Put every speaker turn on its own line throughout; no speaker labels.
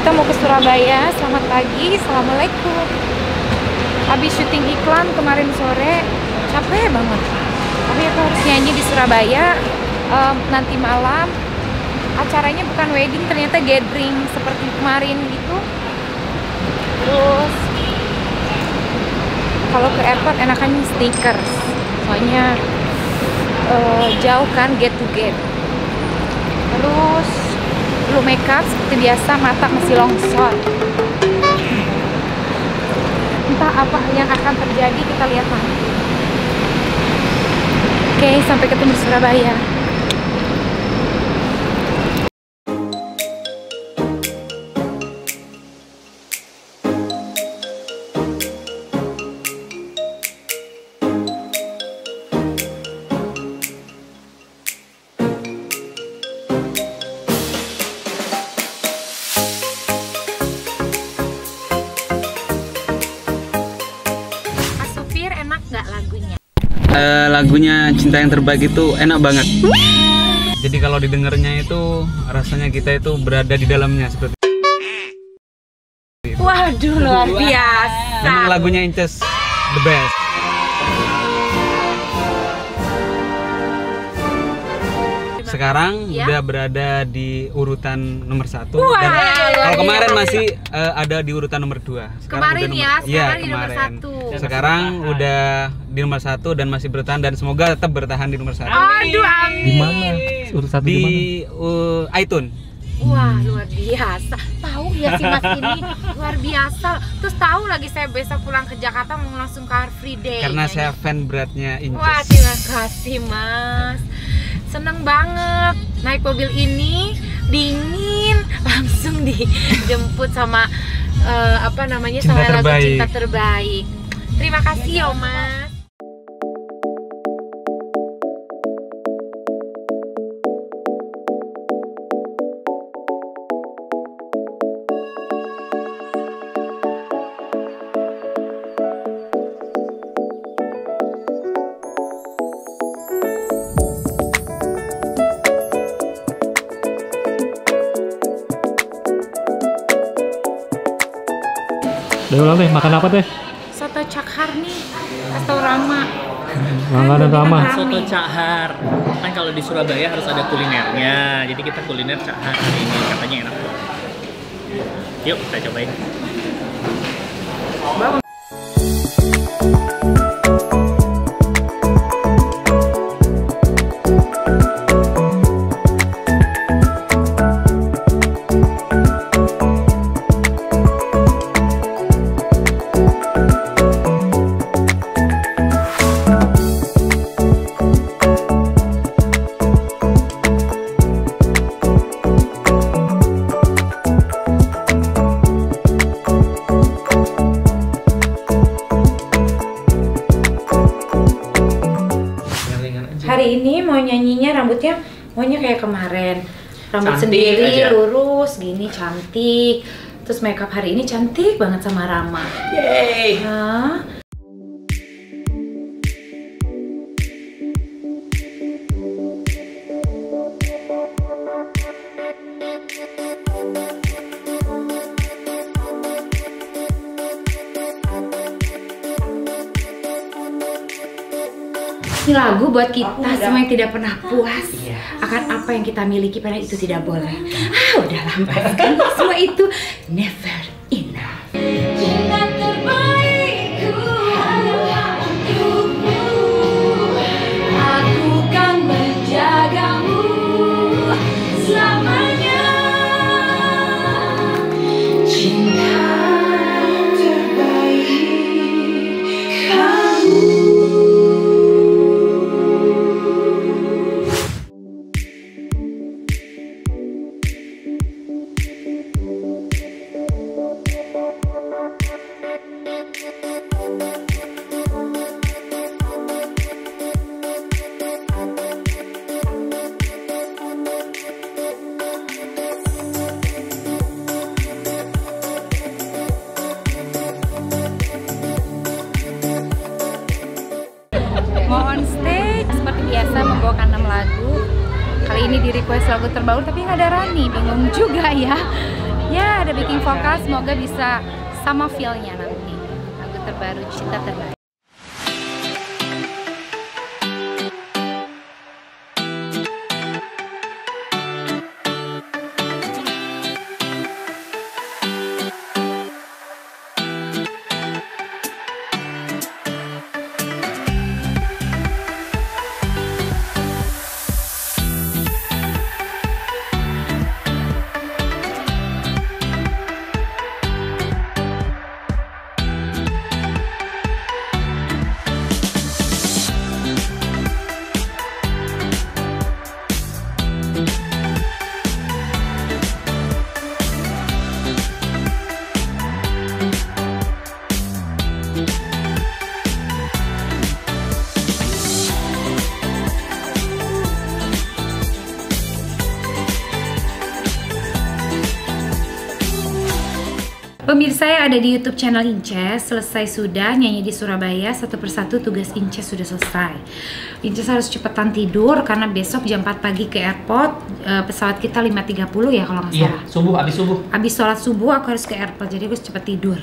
kita mau ke Surabaya. Selamat pagi, assalamualaikum. Habis syuting iklan kemarin sore, capek banget. Tapi aku harus nyanyi di Surabaya em, nanti malam. Acaranya bukan wedding, ternyata gathering seperti kemarin gitu. Terus kalau ke airport enakannya sneakers, soalnya eh, jauh kan get to get. Terus belum makeup seperti biasa mata masih longsor. Entah apa yang akan terjadi kita lihat nanti. Oke, sampai ketemu di Surabaya.
Eh, lagunya Cinta yang terbaik itu enak banget. Jadi kalau didengarnya itu rasanya kita itu berada di dalamnya seperti
Waduh luar biasa.
Memang lagunya Inces the best. Sekarang
Ya.
udah berada di urutan nomor satu
Wah,
dan kalau kemarin masih eh, ada di urutan nomor dua. Sekarang
Kemarin
udah
ya,
nomor- Iya,
sekarang di nomor
kemarin.
satu.
Sekarang udah di nomor satu dan masih bertahan dan semoga tetap bertahan di nomor satu.
Aduh amin.
Di mana? Urut satu di
uh, iTunes.
Wah luar biasa. Tahu ya si Mas ini luar biasa. Terus tahu lagi saya besok pulang ke Jakarta mau langsung Car Free Day.
Karena saya fan beratnya Inces.
Wah terima kasih Mas. Seneng banget naik mobil ini dingin langsung dijemput sama eh, apa namanya
Cinta
sama lagu
terbaik.
cinta terbaik. Terima kasih ya Mas.
Ulang deh, makan apa teh?
Soto Cakhar nih atau Rama.
Langganan
Kan
ramah.
rame.
Soto Cahar. Kan kalau di Surabaya harus ada kulinernya. Jadi kita kuliner Cahar hari ini katanya enak. Yuk kita cobain.
Sendiri
aja.
lurus gini cantik. Terus makeup hari ini cantik banget sama Rama.
Yeay.
Hah? Lagu buat kita semua yang tidak pernah puas. Akan apa yang kita miliki padahal itu tidak boleh. Ah, udah lampas semua itu. Never enough. Aku kan menjagamu. Ini di request lagu terbaru tapi nggak ada Rani. Bingung juga ya. Ya ada backing vokal semoga bisa sama feel-nya nanti. Lagu terbaru cinta terbaik Pemirsa yang ada di YouTube channel Inces selesai sudah nyanyi di Surabaya satu persatu tugas Inces sudah selesai. Inces harus cepetan tidur karena besok jam 4 pagi ke airport eh, pesawat kita 5.30 ya kalau nggak
Iya,
salah.
subuh habis subuh.
Abis sholat subuh aku harus ke airport jadi aku harus cepet tidur.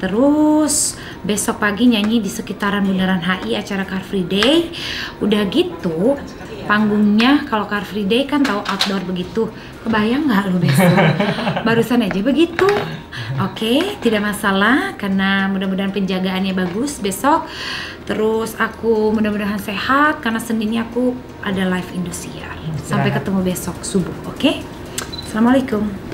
Terus besok pagi nyanyi di sekitaran Bundaran HI acara Car Free Day. Udah gitu panggungnya kalau Car Free Day kan tahu outdoor begitu. Kebayang nggak lo besok? Barusan aja begitu. Oke, tidak masalah karena mudah-mudahan penjagaannya bagus besok. Terus aku mudah-mudahan sehat karena Senin ini aku ada live Indosiar. Sampai ketemu besok subuh, oke? Assalamualaikum.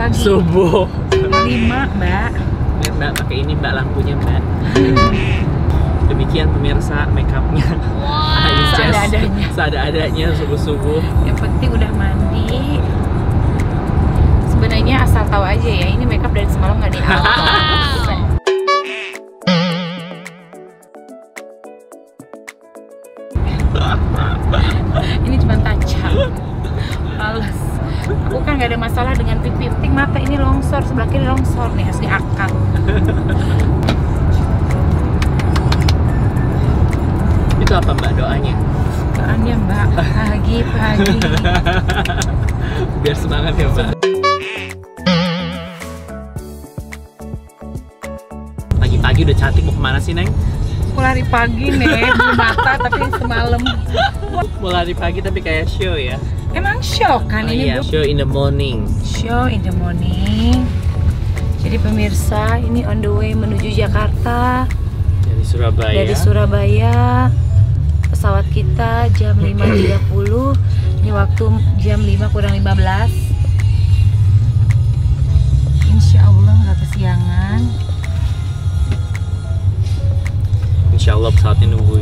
Pagi-pagi
Subuh. lima mbak
Lihat mbak pakai ini mbak lampunya mbak. Demikian pemirsa makeupnya. Wow.
Seada-adanya.
Seada-adanya subuh-subuh.
yang penting udah mandi sebenarnya asal tahu aja ya ini makeup dari semalam nggak di ini cuma tancap males aku kan nggak ada masalah dengan pipi penting mata ini longsor sebelah kiri longsor nih harus diangkat
Itu apa mbak doanya?
doanya mbak pagi pagi
Biar semangat ya mbak. Pagi-pagi udah cantik mau ke mana sih neng?
aku lari pagi nih belum mata tapi semalam
Mau lari pagi tapi kayak show ya?
Emang shock kan
Oh
ini
iya,
Bu?
show in the morning.
show in the morning jadi pemirsa ini on the way menuju Jakarta
Dari Surabaya.
dari Surabaya pesawat kita jam 5.30 ini waktu jam 5 kurang 15 Insya Allah nggak kesiangan
Insya Allah pesawatnya nungguin. Udah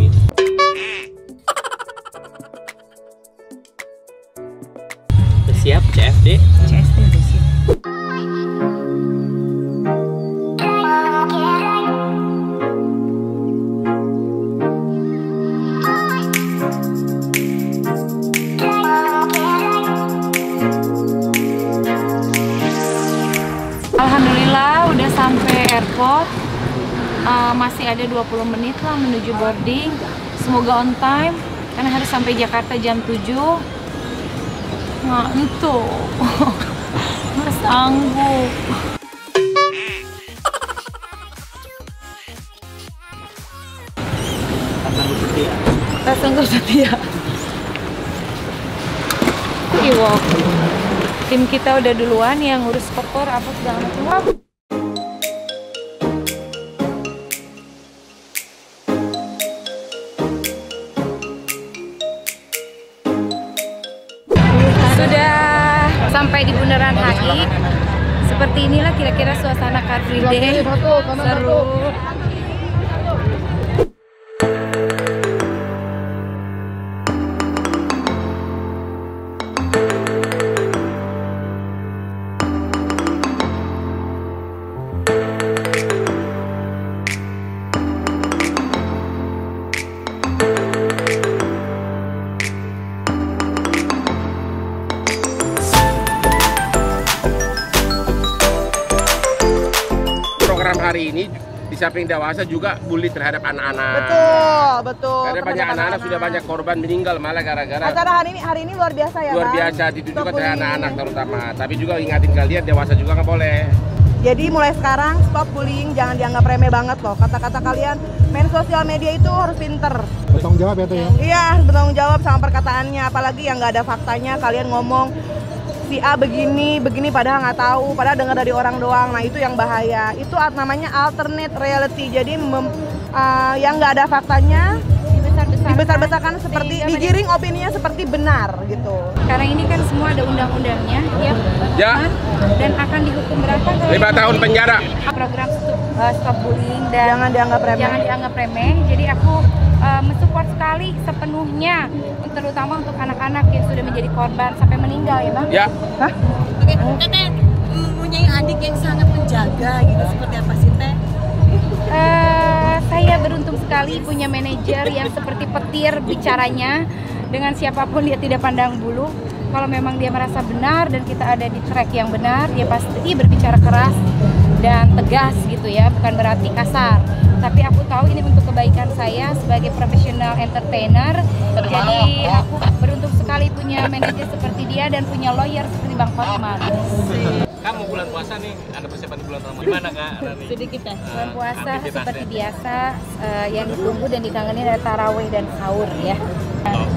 masih ada 20 menit lah menuju boarding. Semoga on time karena harus sampai Jakarta jam 7 ngantuk nggak sanggup. Tak sanggup setia Iwok tim kita udah duluan yang ngurus koper apa segala macam sampai di Bundaran HI seperti inilah kira-kira suasana Car Free Day. Seru
samping dewasa juga bully terhadap anak-anak.
Betul, betul.
Karena banyak
terhadap
anak-anak sudah banyak korban meninggal malah gara-gara
Acara hari ini hari ini luar biasa ya,
luar biasa ditujukan
Stop
terhadap anak-anak terutama. Tapi juga ingatin kalian dewasa juga nggak boleh.
Jadi mulai sekarang stop bullying, jangan dianggap remeh banget loh. Kata-kata kalian main sosial media itu harus pinter.
Bertanggung jawab ya Teh ya.
Iya, bertanggung jawab sama perkataannya. Apalagi yang nggak ada faktanya, kalian ngomong si A begini, begini padahal nggak tahu, padahal dengar dari orang doang. Nah itu yang bahaya. Itu art- namanya alternate reality. Jadi mem- uh, yang nggak ada faktanya
Dibesar-besarkan.
seperti
Sehingga
digiring opininya seperti benar gitu.
Karena ini kan semua ada undang-undangnya, ya.
Ya.
Kan? Dan akan dihukum berapa
Lima tahun penjara.
program stop, uh, stop bullying dan
Jangan dianggap remeh.
jangan dianggap remeh. Jadi aku uh, mensupport sekali sepenuhnya, terutama untuk anak-anak yang sudah menjadi korban sampai meninggal ya bang.
Ya.
Oke, Teteh mempunyai adik yang sangat menjaga gitu seperti apa sih Teh?
Eh, saya beruntung sekali punya manajer yang seperti petir bicaranya dengan siapa pun dia tidak pandang bulu. Kalau memang dia merasa benar dan kita ada di track yang benar, dia pasti berbicara keras dan tegas gitu ya, bukan berarti kasar. Tapi aku tahu ini untuk kebaikan saya sebagai profesional entertainer. Jadi aku beruntung sekali punya manajer seperti dia dan punya lawyer seperti Bang Fatman.
Kamu bulan puasa nih, ada persiapan bulan Ramadan. Gimana kak? Rani?
Sedikit Teh.
Bulan puasa seperti biasa eh, yang ditunggu dan dikangenin adalah tarawih dan sahur ya.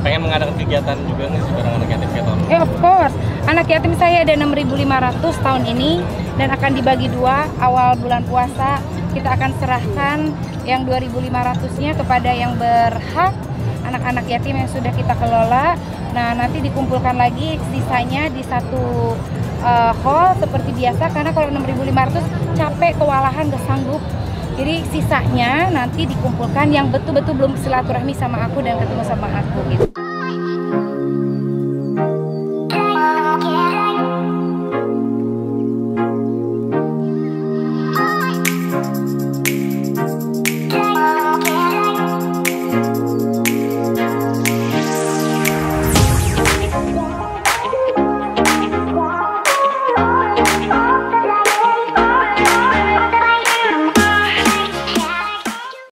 Pengen mengadakan kegiatan juga nih sih bareng anak yatim kayak
Eh of course, anak yatim saya ada 6.500 tahun ini dan akan dibagi dua awal bulan puasa kita akan serahkan yang 2.500-nya kepada yang berhak anak-anak yatim yang sudah kita kelola. Nah nanti dikumpulkan lagi sisanya di satu eh, hall seperti biasa karena kalau 6.500 capek kewalahan gak sanggup. Jadi sisanya nanti dikumpulkan yang betul-betul belum silaturahmi sama aku dan ketemu sama aku gitu.